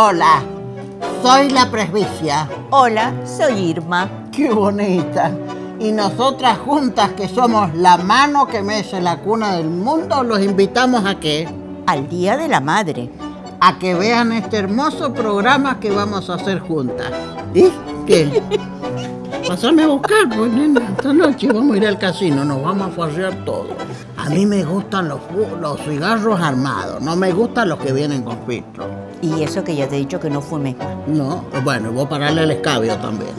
Hola, soy la presbicia. Hola, soy Irma. Qué bonita. Y nosotras juntas, que somos la mano que mece la cuna del mundo, los invitamos a que... Al Día de la Madre. A que vean este hermoso programa que vamos a hacer juntas. ¿Y qué? Pásame a buscar, pues, nena. Esta noche vamos a ir al casino, nos vamos a pasear todo. A mí me gustan los, los cigarros armados, no me gustan los que vienen con filtro. Y eso que ya te he dicho que no fumes. No, bueno, voy a pararle el escabio también.